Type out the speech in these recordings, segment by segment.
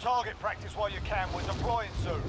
target practice while you can. We're deploying soon.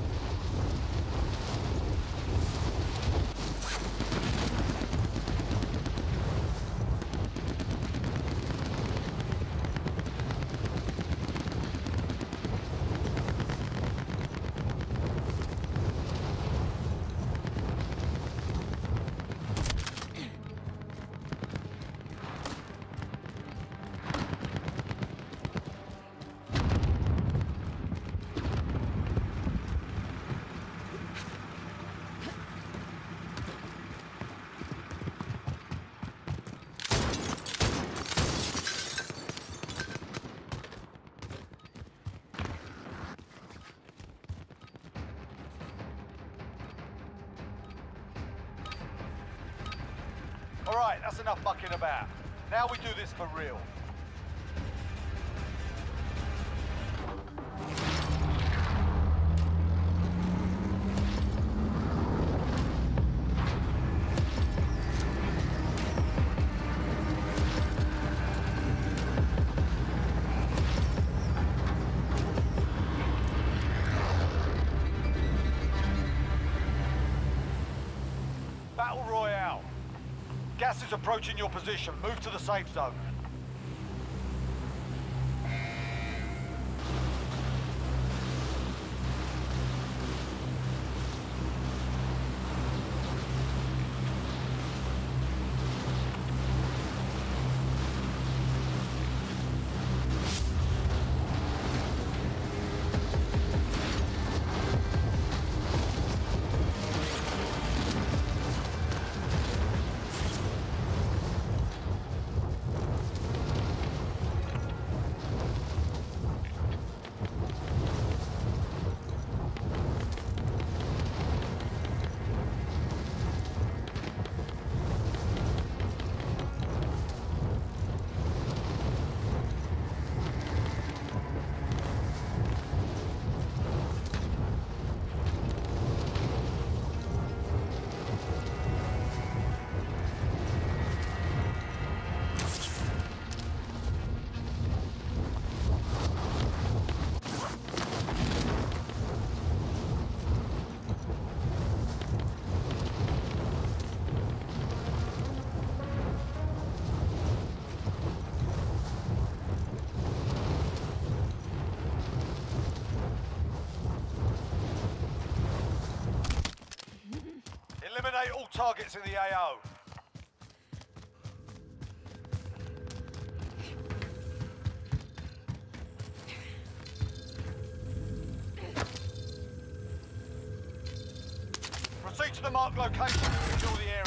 Enough mucking about. Now we do this for real. Approaching your position. Move to the safe zone. All targets in the AO. Proceed to the marked location and secure the area.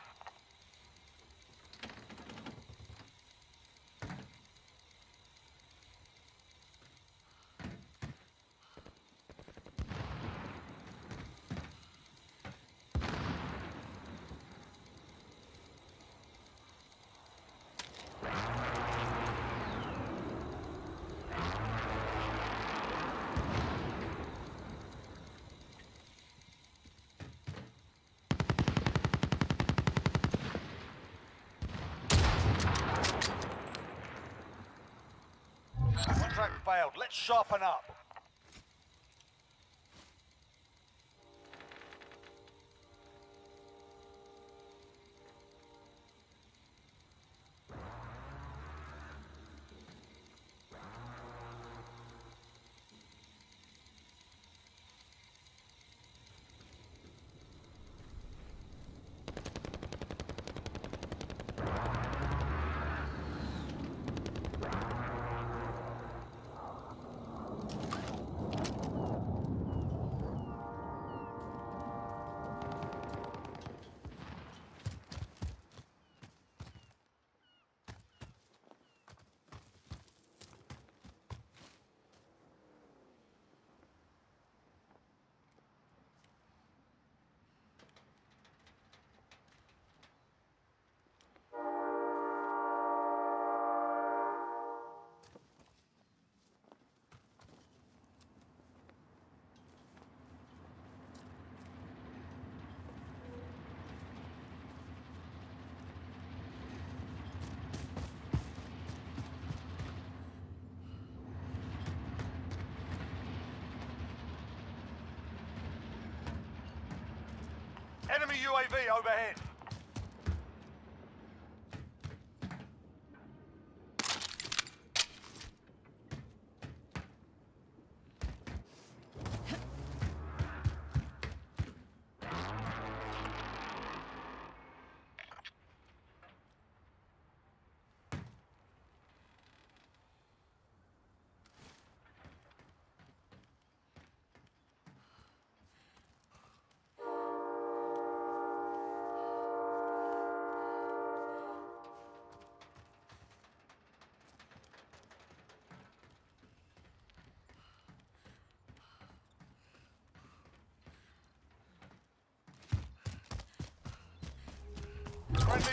Sharpen up. Enemy UAV overhead.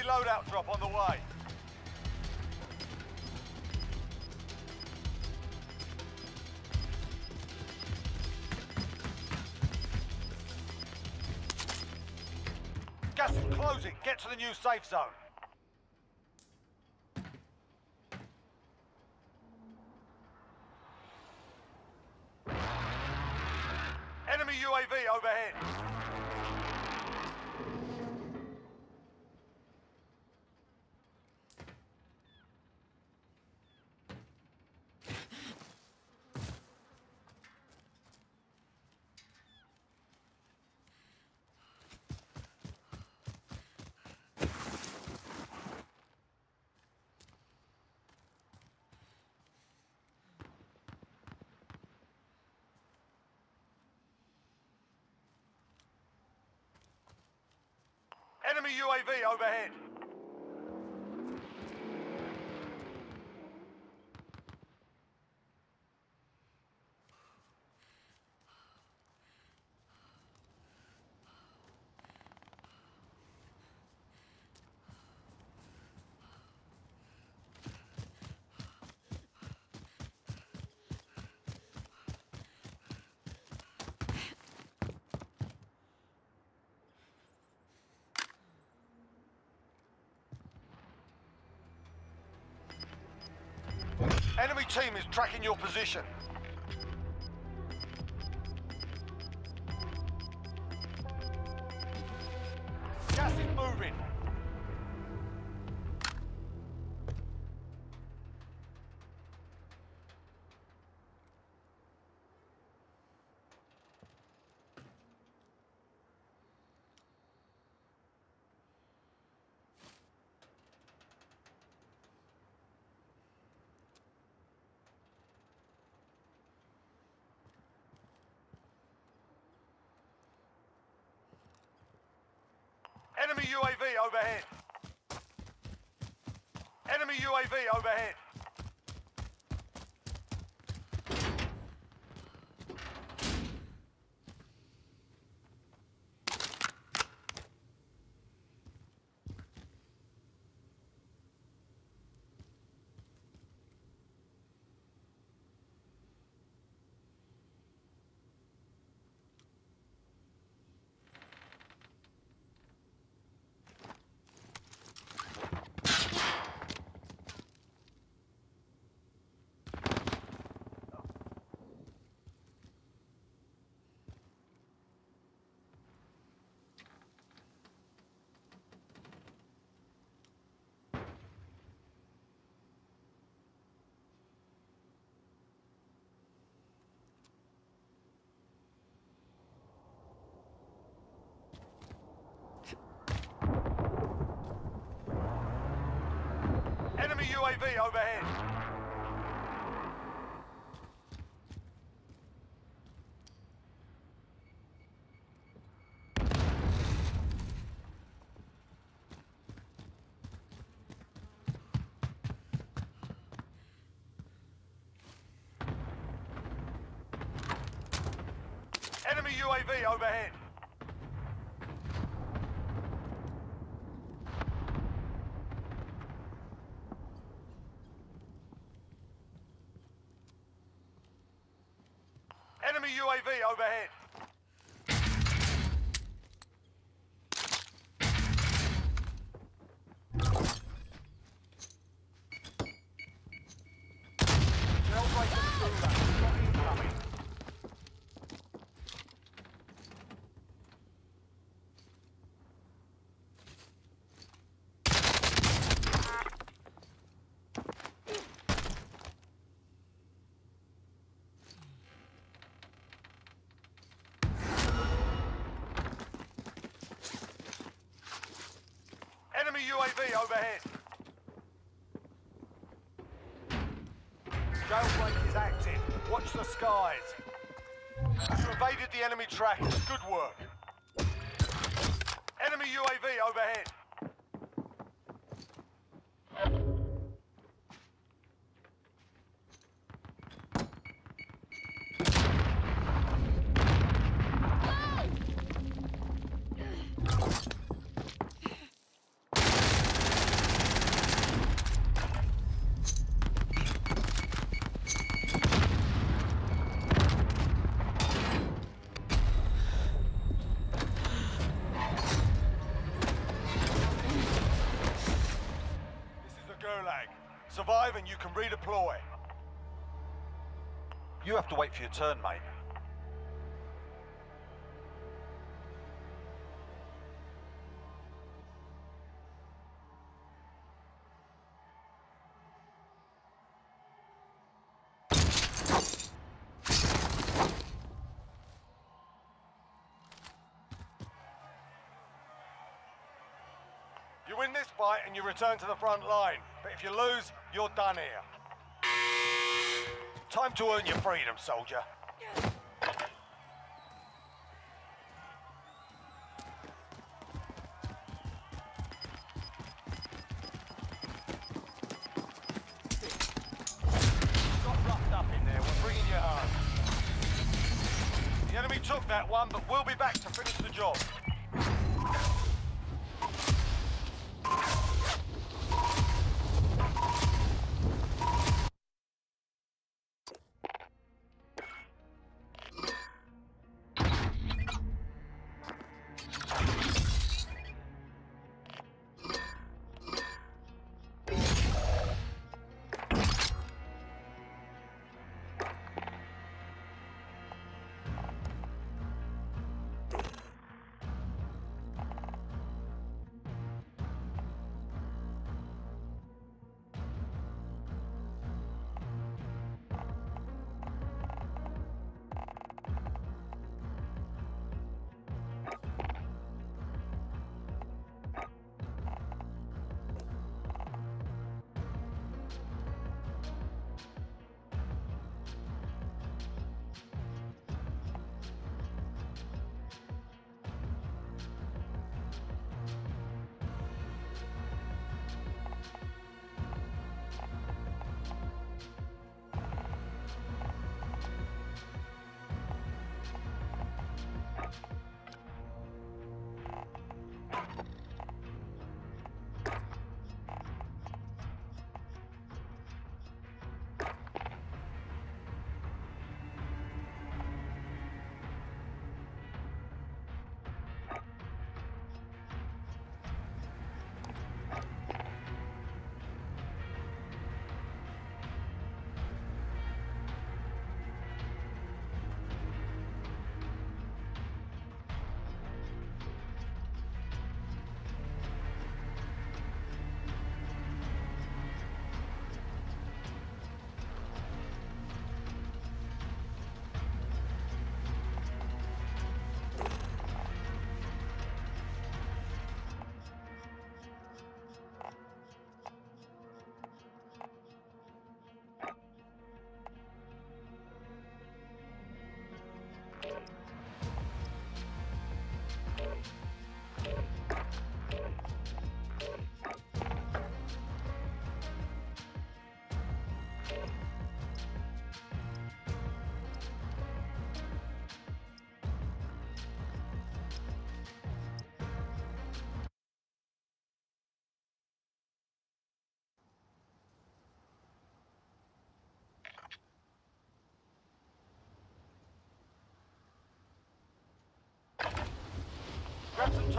Loadout drop on the way. Gas is closing. Get to the new safe zone. Enemy UAV overhead. Enemy UAV overhead. Enemy team is tracking your position. UAV overhead. Enemy UAV overhead. Enemy UAV overhead. Jailbreak and gulag. Got incoming. Enemy UAV overhead. Jailbreak is active. Watch the skies. You evaded the enemy trackers. Good work. Enemy UAV overhead. For your turn, mate. You win this fight and you return to the front line. But if you lose, you're done here. Time to earn your freedom, soldier.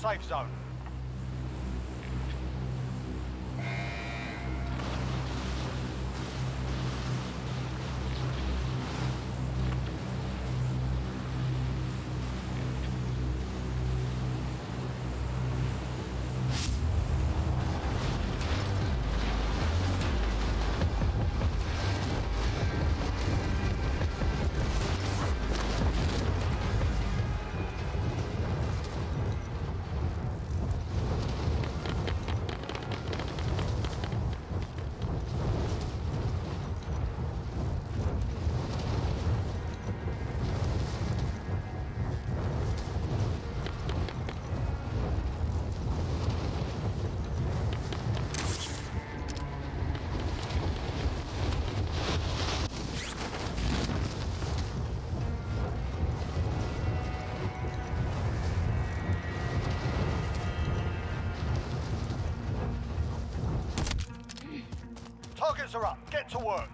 Safe zone. Are up. Get to work.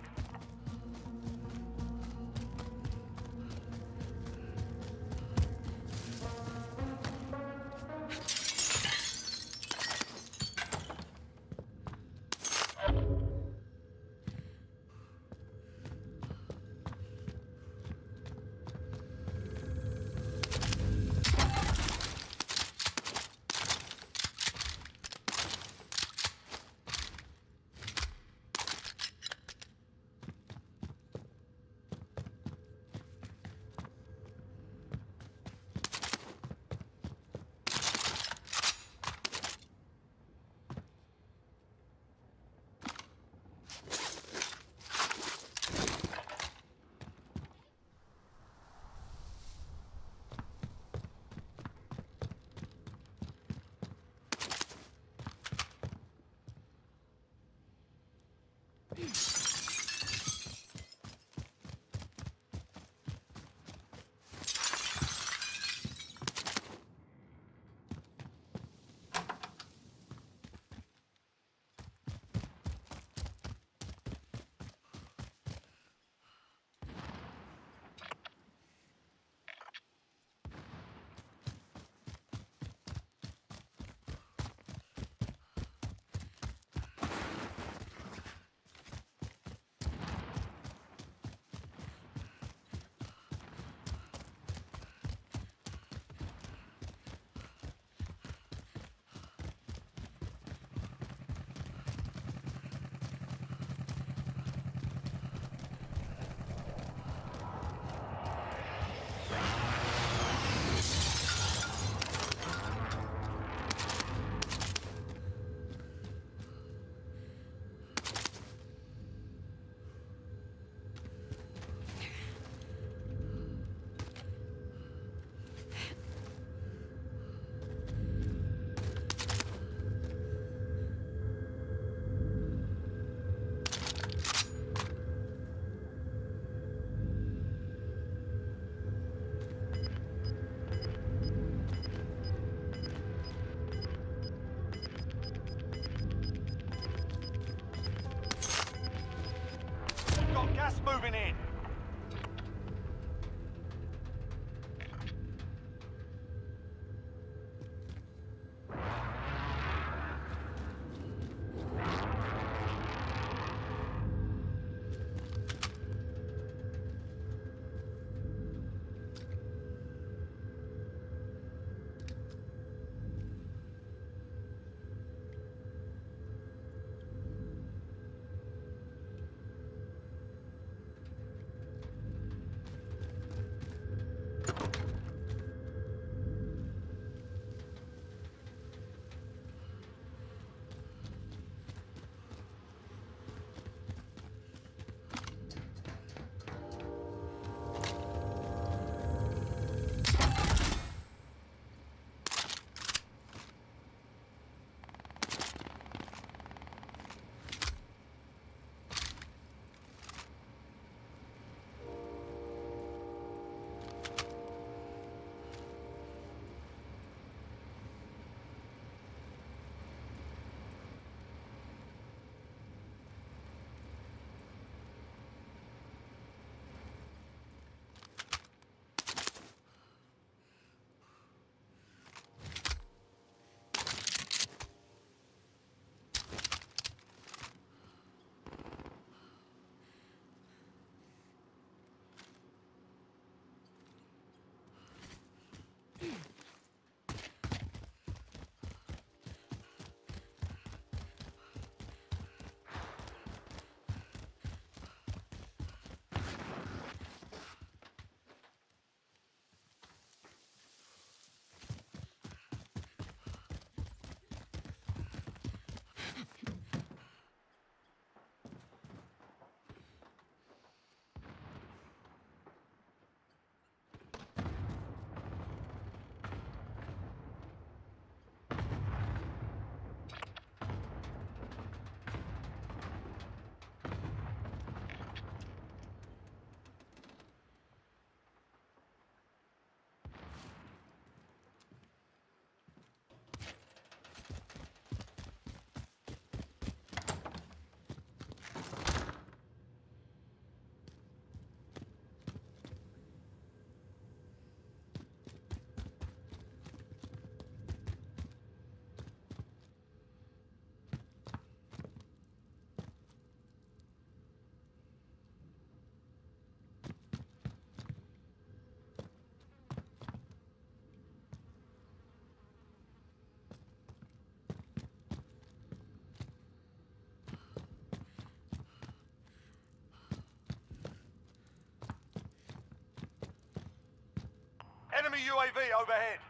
Enemy UAV overhead.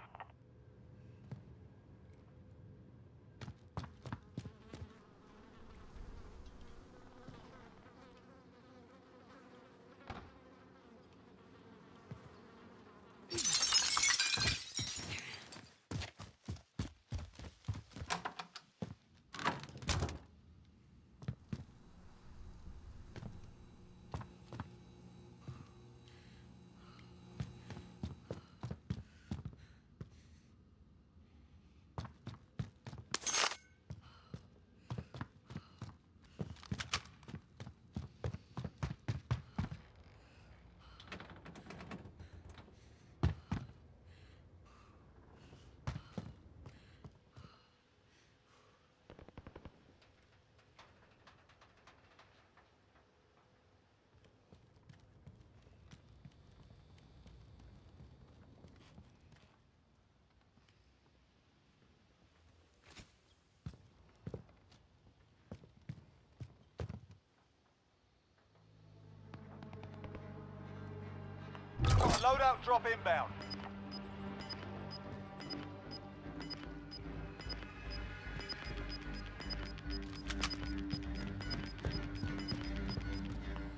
Loadout drop inbound.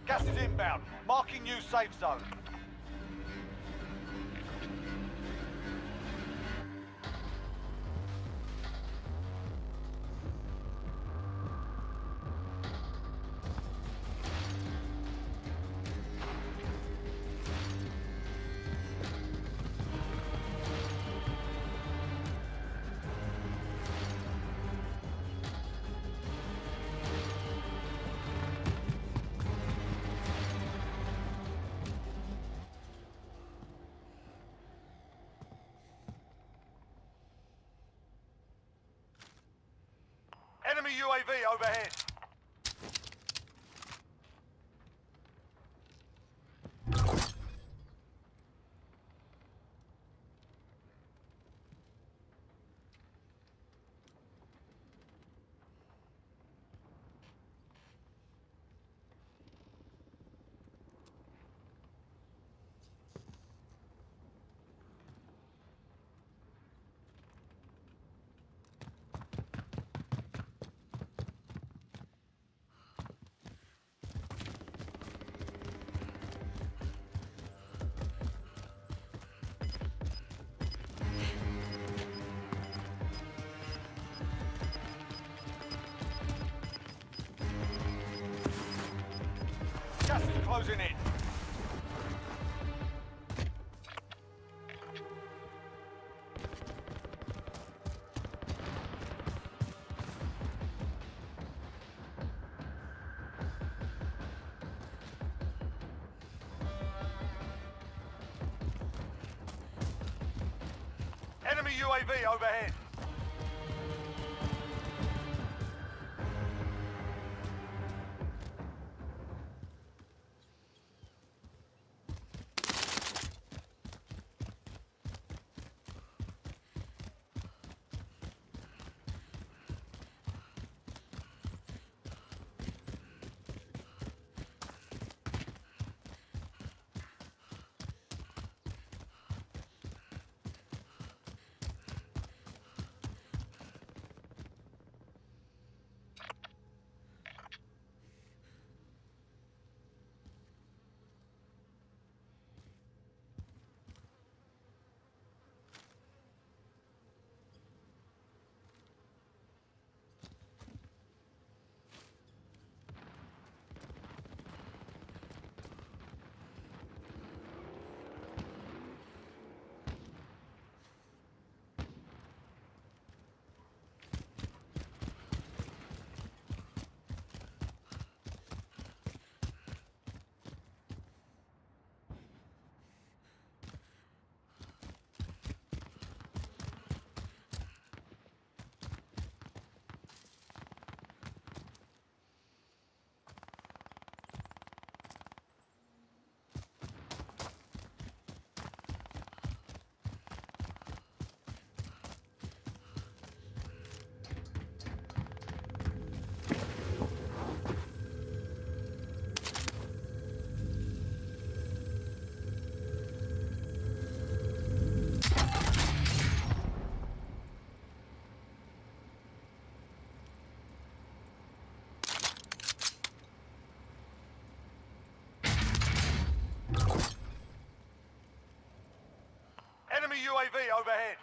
Gas is inbound. Marking new safe zone. Enemy UAV overhead. Closing in. Enemy UAV overhead. UAV overhead.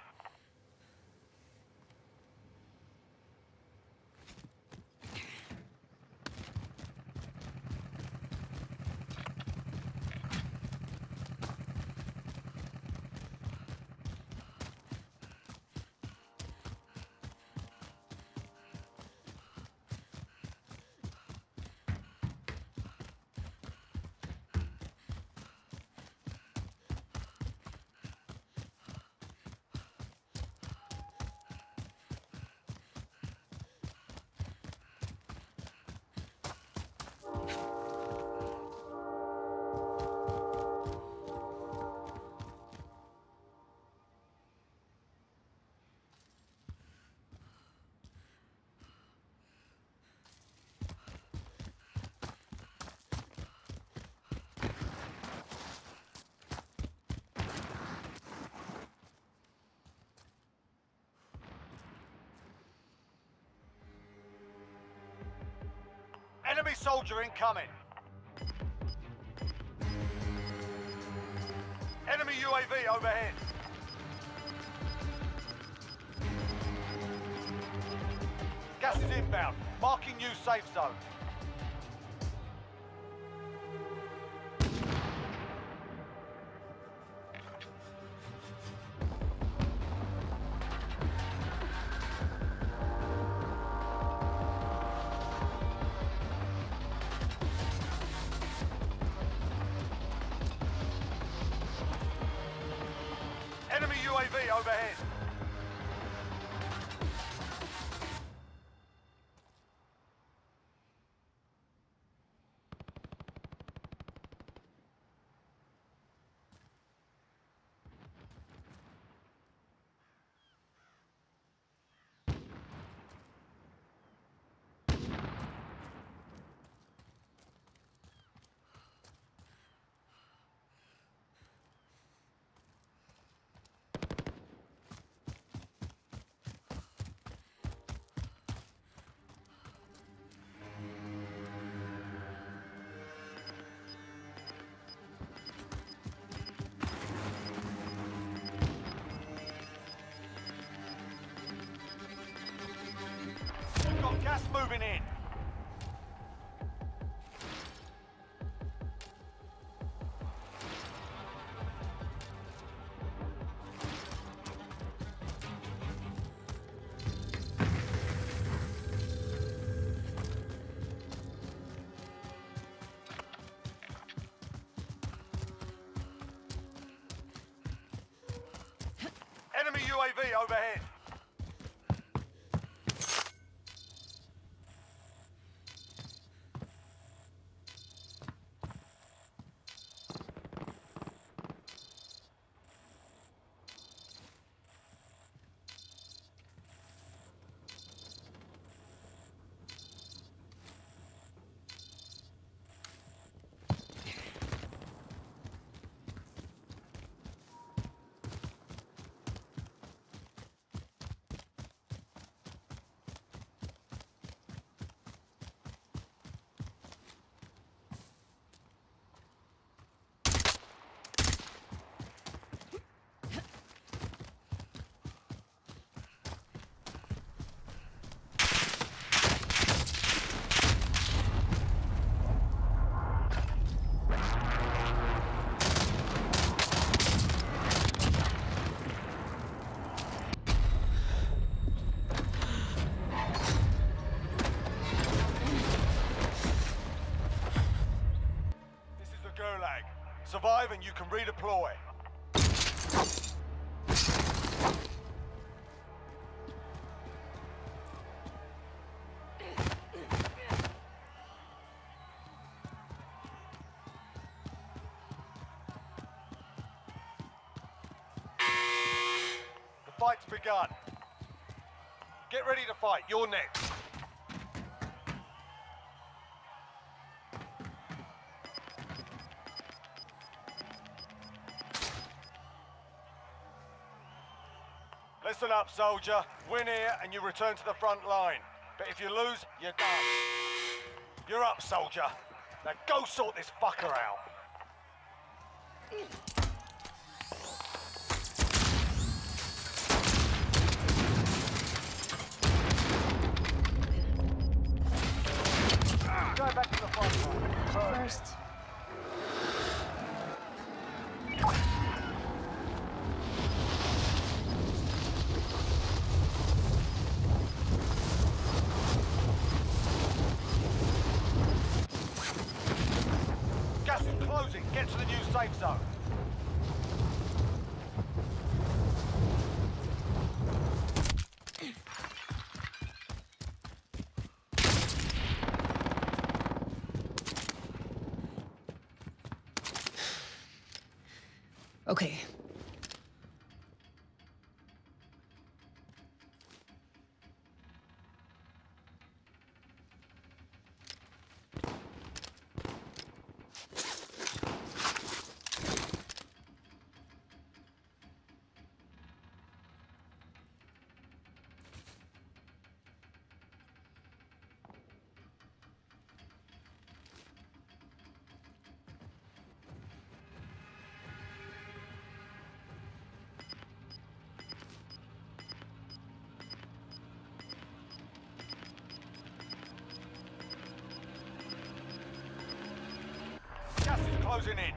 Enemy soldier incoming. Enemy UAV overhead. Gas is inbound. Marking new safe zone. Survive and you can redeploy. The fight's begun. Get ready to fight. You're next. Listen up, soldier. Win here and you return to the front line. But if you lose, you're done. You're up, soldier. Now go sort this fucker out. Okay, closing in.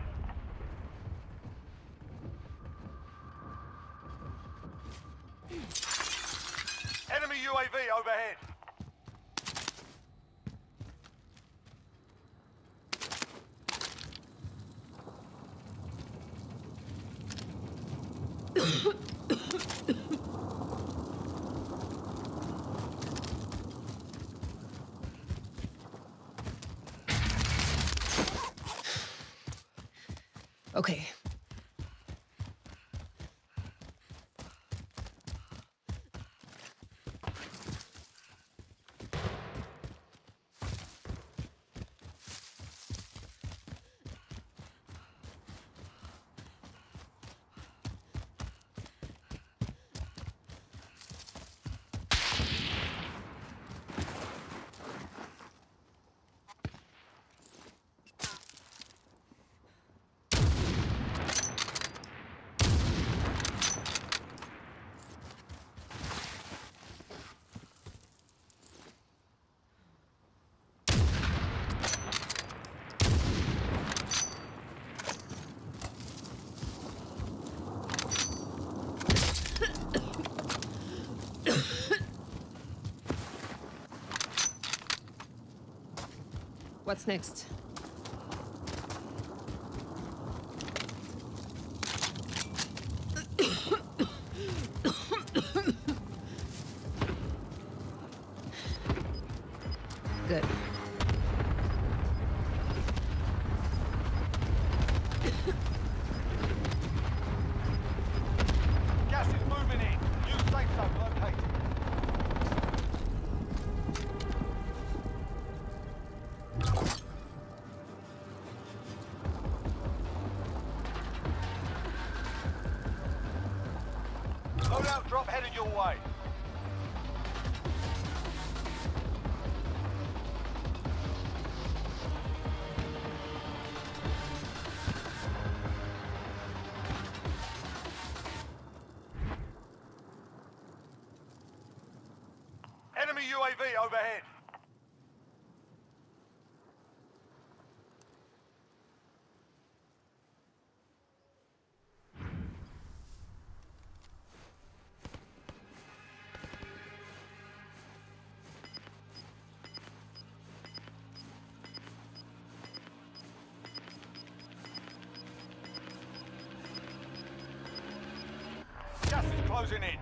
Enemy UAV overhead. Okay, What's next? Enemy UAV overhead. closing in.